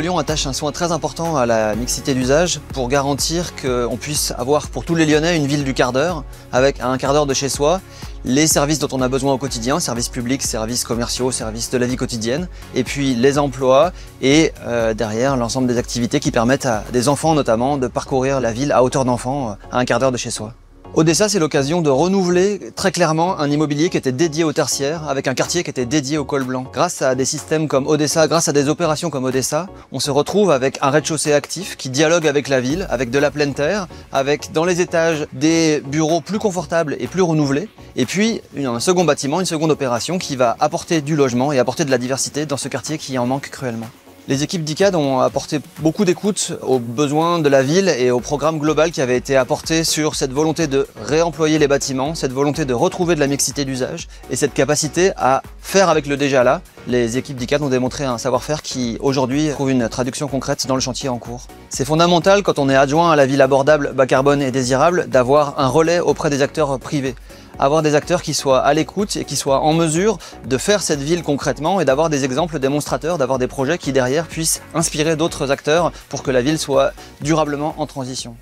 Lyon attache un soin très important à la mixité d'usage pour garantir qu'on puisse avoir pour tous les Lyonnais une ville du quart d'heure, avec à un quart d'heure de chez soi les services dont on a besoin au quotidien, services publics, services commerciaux, services de la vie quotidienne, et puis les emplois et euh, derrière l'ensemble des activités qui permettent à des enfants notamment de parcourir la ville à hauteur d'enfant à un quart d'heure de chez soi. Odessa, c'est l'occasion de renouveler très clairement un immobilier qui était dédié au tertiaire, avec un quartier qui était dédié au col blanc. Grâce à des systèmes comme Odessa, grâce à des opérations comme Odessa, on se retrouve avec un rez-de-chaussée actif qui dialogue avec la ville, avec de la pleine terre, avec dans les étages des bureaux plus confortables et plus renouvelés, et puis un second bâtiment, une seconde opération qui va apporter du logement et apporter de la diversité dans ce quartier qui en manque cruellement. Les équipes d'ICAD ont apporté beaucoup d'écoute aux besoins de la ville et au programme global qui avait été apporté sur cette volonté de réemployer les bâtiments, cette volonté de retrouver de la mixité d'usage et cette capacité à faire avec le déjà là. Les équipes d'ICAD ont démontré un savoir-faire qui aujourd'hui trouve une traduction concrète dans le chantier en cours. C'est fondamental quand on est adjoint à la ville abordable, bas carbone et désirable d'avoir un relais auprès des acteurs privés avoir des acteurs qui soient à l'écoute et qui soient en mesure de faire cette ville concrètement et d'avoir des exemples démonstrateurs, d'avoir des projets qui derrière puissent inspirer d'autres acteurs pour que la ville soit durablement en transition.